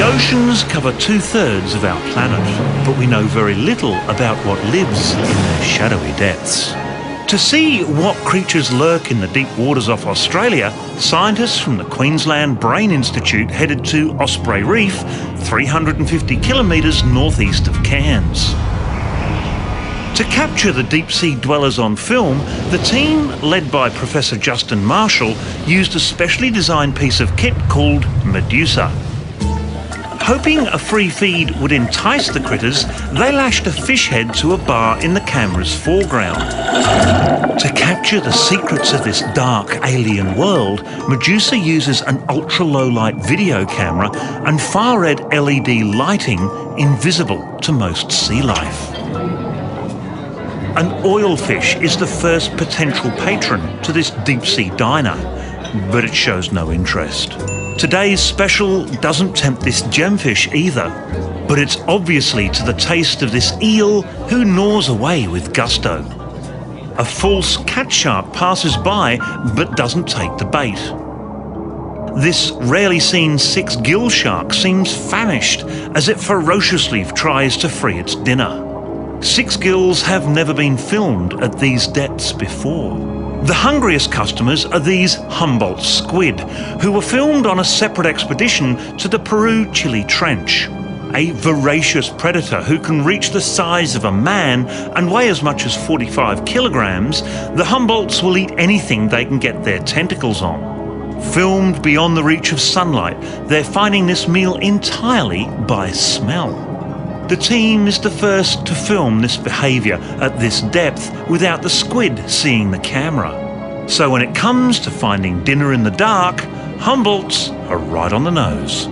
The oceans cover two thirds of our planet, but we know very little about what lives in their shadowy depths. To see what creatures lurk in the deep waters off Australia, scientists from the Queensland Brain Institute headed to Osprey Reef, 350 kilometres northeast of Cairns. To capture the deep sea dwellers on film, the team, led by Professor Justin Marshall, used a specially designed piece of kit called Medusa. Hoping a free feed would entice the critters, they lashed a fish head to a bar in the camera's foreground. To capture the secrets of this dark alien world, Medusa uses an ultra low light video camera and far red LED lighting invisible to most sea life. An oilfish is the first potential patron to this deep sea diner, but it shows no interest. Today's special doesn't tempt this gemfish either, but it's obviously to the taste of this eel who gnaws away with gusto. A false cat shark passes by but doesn't take the bait. This rarely seen six gill shark seems famished as it ferociously tries to free its dinner. Six gills have never been filmed at these depths before. The hungriest customers are these Humboldt squid, who were filmed on a separate expedition to the Peru-Chile Trench. A voracious predator who can reach the size of a man and weigh as much as 45 kilograms, the Humboldts will eat anything they can get their tentacles on. Filmed beyond the reach of sunlight, they're finding this meal entirely by smell. The team is the first to film this behaviour at this depth without the squid seeing the camera. So when it comes to finding dinner in the dark, Humboldts are right on the nose.